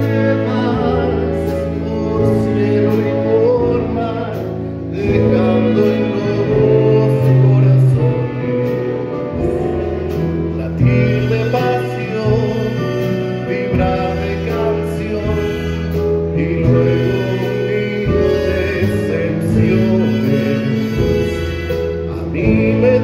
que más por cielo y por más dejando en los dos corazones latir de pasión, vibrar de canción y luego mil decepciones a mí me